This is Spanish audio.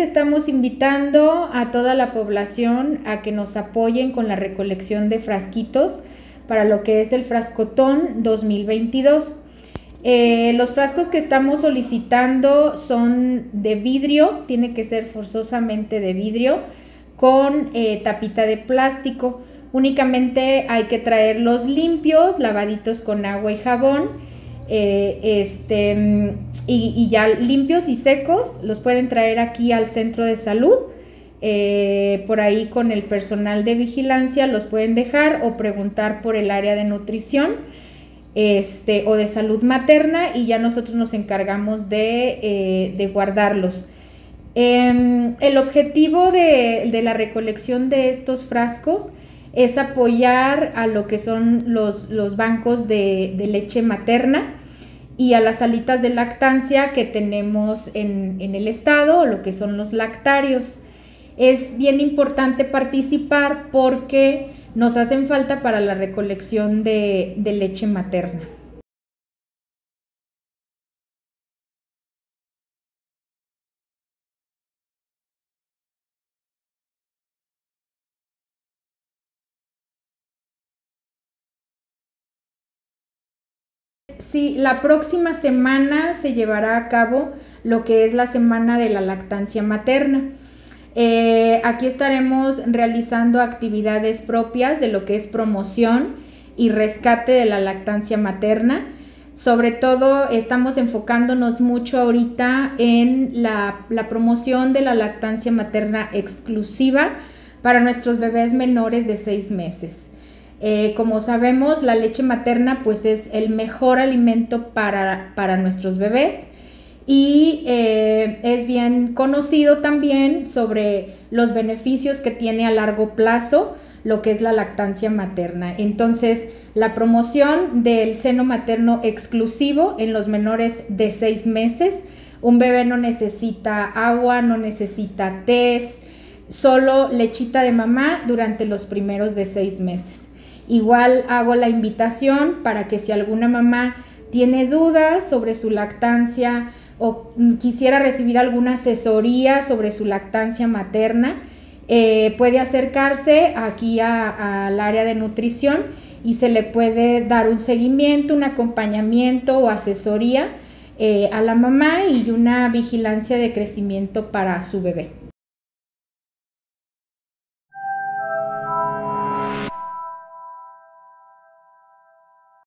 Estamos invitando a toda la población a que nos apoyen con la recolección de frasquitos para lo que es el frascotón 2022. Eh, los frascos que estamos solicitando son de vidrio, tiene que ser forzosamente de vidrio, con eh, tapita de plástico. Únicamente hay que traerlos limpios, lavaditos con agua y jabón eh, este, y, ya limpios y secos, los pueden traer aquí al centro de salud. Eh, por ahí con el personal de vigilancia los pueden dejar o preguntar por el área de nutrición este, o de salud materna y ya nosotros nos encargamos de, eh, guardarlos. Em, el objetivo de, la recolección de estos frascos es apoyar a lo que son los, bancos de leche materna y a las salitas de lactancia que tenemos en, el estado, lo que son los lactarios. Es bien importante participar porque nos hacen falta para la recolección de leche materna. Sí, la próxima semana se llevará a cabo lo que es la semana de la lactancia materna. Eh, aquí estaremos realizando actividades propias de lo que es promoción y rescate de la lactancia materna. Sobre todo estamos enfocándonos mucho ahorita en la, la promoción de la lactancia materna exclusiva para nuestros bebés menores de seis meses. Eh, como sabemos, la leche materna pues es el mejor alimento para, nuestros bebés y eh, es bien conocido también sobre los beneficios que tiene a largo plazo lo que es la lactancia materna. Entonces, la promoción del seno materno exclusivo en los menores de seis meses. Un bebé no necesita agua, no necesita test, solo lechita de mamá durante los primeros de seis meses. Igual hago la invitación para que si alguna mamá tiene dudas sobre su lactancia o quisiera recibir alguna asesoría sobre su lactancia materna, eh, puede acercarse aquí al área de nutrición y se le puede dar un seguimiento, un acompañamiento o asesoría eh, a la mamá y una vigilancia de crecimiento para su bebé.